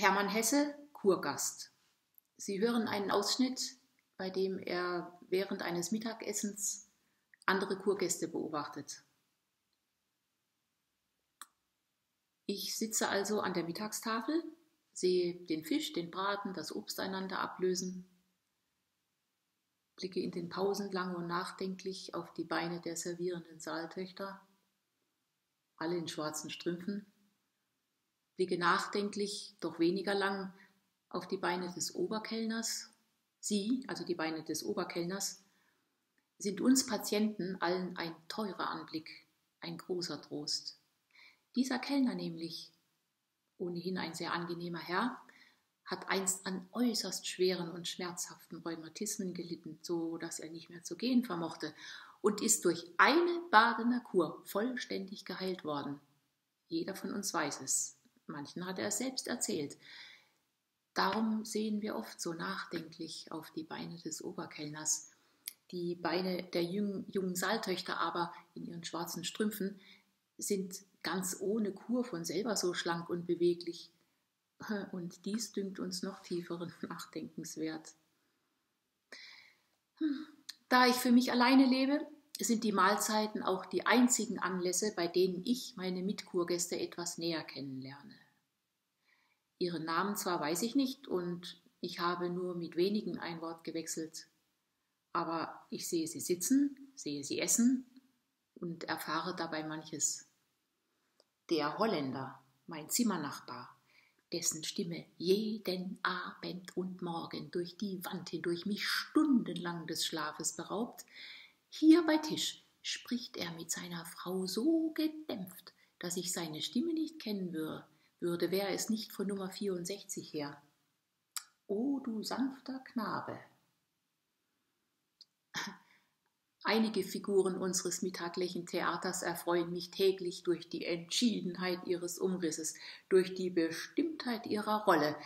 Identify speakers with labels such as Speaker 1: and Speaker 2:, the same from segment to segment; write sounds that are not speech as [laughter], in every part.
Speaker 1: Hermann Hesse, Kurgast. Sie hören einen Ausschnitt, bei dem er während eines Mittagessens andere Kurgäste beobachtet. Ich sitze also an der Mittagstafel, sehe den Fisch, den Braten, das Obst einander ablösen, blicke in den Pausen lang und nachdenklich auf die Beine der servierenden Saaltöchter, alle in schwarzen Strümpfen, blicke nachdenklich, doch weniger lang auf die Beine des Oberkellners. Sie, also die Beine des Oberkellners, sind uns Patienten allen ein teurer Anblick, ein großer Trost. Dieser Kellner nämlich, ohnehin ein sehr angenehmer Herr, hat einst an äußerst schweren und schmerzhaften Rheumatismen gelitten, so dass er nicht mehr zu gehen vermochte und ist durch eine badene Kur vollständig geheilt worden. Jeder von uns weiß es. Manchen hat er es selbst erzählt. Darum sehen wir oft so nachdenklich auf die Beine des Oberkellners. Die Beine der jungen, jungen Saaltöchter aber in ihren schwarzen Strümpfen sind ganz ohne Kur von selber so schlank und beweglich. [laughs] Und dies dünkt uns noch tieferen [laughs] Nachdenkens wert. Hm, da ich für mich alleine lebe, sind die Mahlzeiten auch die einzigen Anlässe, bei denen ich meine Mitkurgäste etwas näher kennenlerne. Ihre Namen zwar weiß ich nicht und ich habe nur mit wenigen ein Wort gewechselt, aber ich sehe sie sitzen, sehe sie essen und erfahre dabei manches. Der Holländer, mein Zimmernachbar, dessen Stimme jeden Abend und Morgen durch die Wand hindurch mich stundenlang des Schlafes beraubt, hier bei Tisch spricht er mit seiner Frau so gedämpft, dass ich seine Stimme nicht kennen würde, wäre es nicht von Nummer 64 her. O du sanfter Knabe, Einige Figuren unseres mittaglichen Theaters erfreuen mich täglich durch die Entschiedenheit ihres Umrisses, durch die Bestimmtheit ihrer Rolle.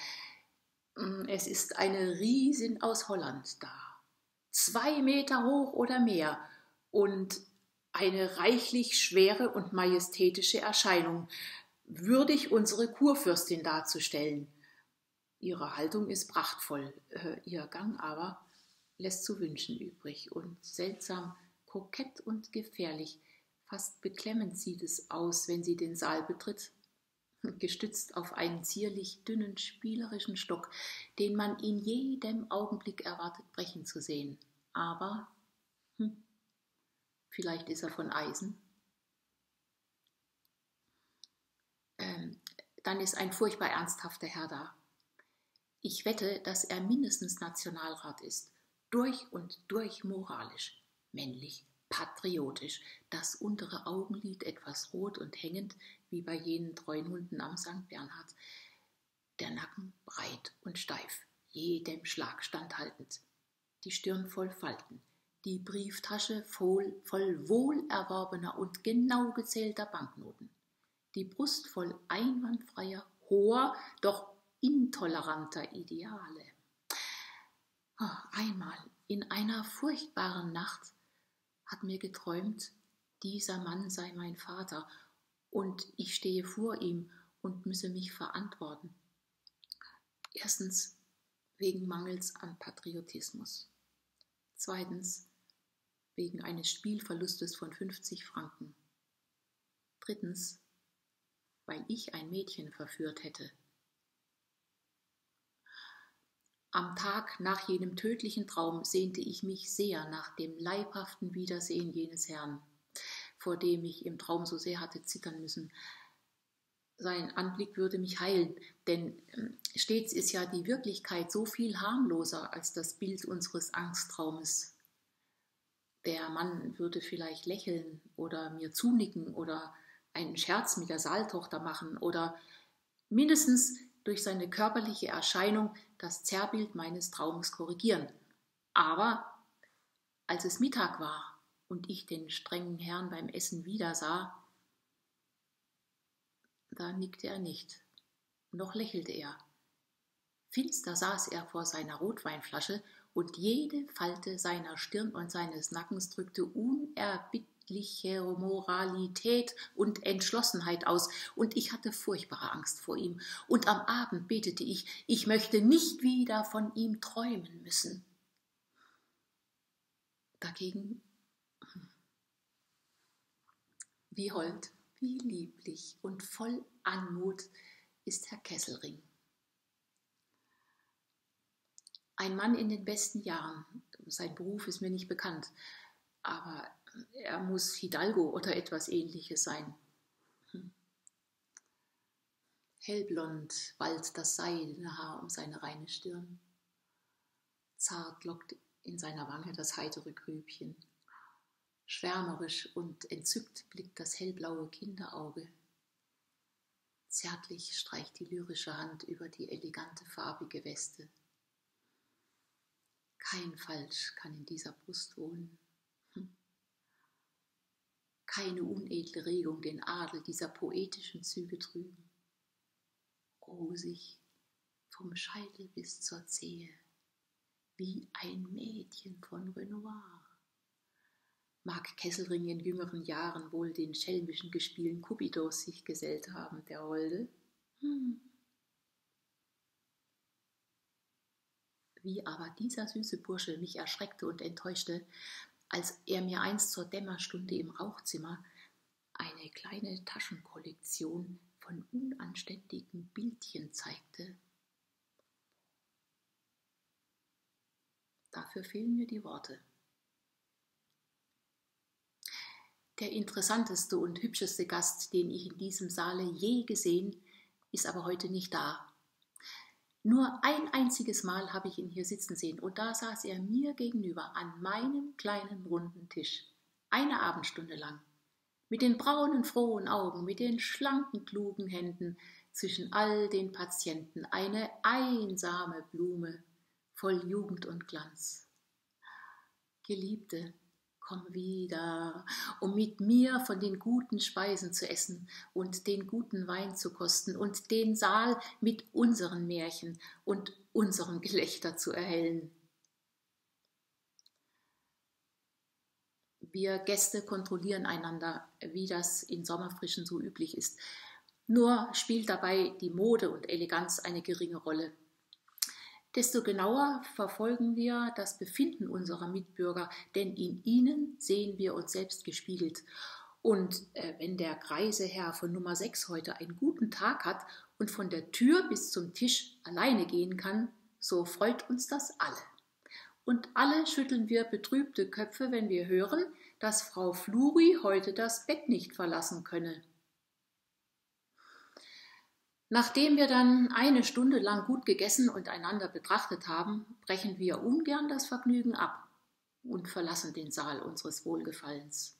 Speaker 1: Mm, es ist eine Riesin aus Holland da, zwei Meter hoch oder mehr und eine reichlich schwere und majestätische Erscheinung, würdig unsere Kurfürstin darzustellen. Ihre Haltung ist prachtvoll, äh, ihr Gang aber lässt zu wünschen übrig und seltsam kokett und gefährlich, fast beklemmend sieht es aus, wenn sie den Saal betritt, [laughs] gestützt auf einen zierlich dünnen, spielerischen Stock, den man in jedem Augenblick erwartet brechen zu sehen. Aber hm, vielleicht ist er von Eisen. Ähm, dann ist ein furchtbar ernsthafter Herr da. Ich wette, dass er mindestens Nationalrat ist durch und durch moralisch, männlich, patriotisch, das untere Augenlid etwas rot und hängend, wie bei jenen treuen Hunden am St. Bernhard, der Nacken breit und steif, jedem Schlag standhaltend, die Stirn voll Falten, die Brieftasche voll, voll wohlerworbener und genau gezählter Banknoten, die Brust voll einwandfreier, hoher, doch intoleranter Ideale. Ah, einmal in einer furchtbaren Nacht hat mir geträumt, dieser Mann sei mein Vater und ich stehe vor ihm und müsse mich verantworten. Erstens wegen Mangels an Patriotismus. Zweitens wegen eines Spielverlustes von 50 Franken. Drittens, weil ich ein Mädchen verführt hätte Am Tag nach jenem tödlichen Traum sehnte ich mich sehr nach dem leibhaften Wiedersehen jenes Herrn, vor dem ich im Traum so sehr hatte zittern müssen. Sein Anblick würde mich heilen, denn ähm, stets ist ja die Wirklichkeit so viel harmloser als das Bild unseres Angsttraumes. Der Mann würde vielleicht lächeln oder mir zunicken oder einen Scherz mit der Saaltochter machen oder mindestens durch seine körperliche Erscheinung das Zerrbild meines Traumes korrigieren. Aber als es Mittag war und ich den strengen Herrn beim Essen wieder sah, da nickte er nicht, noch lächelte er. Finster saß er vor seiner Rotweinflasche und jede Falte seiner Stirn und seines Nackens drückte kindliche Moralität und Entschlossenheit aus, und ich hatte furchtbare Angst vor ihm, und am Abend betete ich, ich möchte nicht wieder von ihm träumen müssen. Dagegen, wie hold, wie lieblich und voll Anmut ist Herr Kesselring. Ein Mann in den besten Jahren, sein Beruf ist mir nicht bekannt, aber er muss Hidalgo oder etwas ähnliches sein. Hm. Hellblond wallt das seidene Haar um seine reine Stirn. Zart lockt in seiner Wange das heitere Grübchen. Schwärmerisch und entzückt blickt das hellblaue Kinderauge. Zärtlich streicht die lyrische Hand über die elegante farbige Weste. Kein Falsch kann in dieser Brust wohnen. Keine unedle Regung den Adel dieser poetischen Züge trüben. Rosig vom Scheitel bis zur Zehe, wie ein Mädchen von Renoir. Mag Kesselring in jüngeren Jahren wohl den schelmischen Gespielen Cupidos sich gesellt haben, der Holde? Hm. wie aber dieser süße Bursche mich erschreckte und enttäuschte, als er mir einst zur Dämmerstunde im Rauchzimmer eine kleine Taschenkollektion von unanständigen Bildchen zeigte. Dafür fehlen mir die Worte. Der interessanteste und hübscheste Gast, den ich in diesem Saale je gesehen, ist aber heute nicht da. Nur ein einziges Mal habe ich ihn hier sitzen sehen, und da saß er mir gegenüber an meinem kleinen runden Tisch, eine Abendstunde lang, mit den braunen, frohen Augen, mit den schlanken, klugen Händen, zwischen all den Patienten, eine einsame Blume, voll Jugend und Glanz. Geliebte, komm wieder, um mit mir von den guten Speisen zu essen und den guten Wein zu kosten und den Saal mit unseren Märchen und unserem Gelächter zu erhellen. Wir Gäste kontrollieren einander, wie das in Sommerfrischen so üblich ist. Nur spielt dabei die Mode und Eleganz eine geringe Rolle desto genauer verfolgen wir das Befinden unserer Mitbürger, denn in ihnen sehen wir uns selbst gespiegelt. Und äh, wenn der greise Herr von Nummer 6 heute einen guten Tag hat und von der Tür bis zum Tisch alleine gehen kann, so freut uns das alle. Und alle schütteln wir betrübte Köpfe, wenn wir hören, dass Frau Fluri heute das Bett nicht verlassen könne. Nachdem wir dann eine Stunde lang gut gegessen und einander betrachtet haben, brechen wir ungern das Vergnügen ab und verlassen den Saal unseres Wohlgefallens.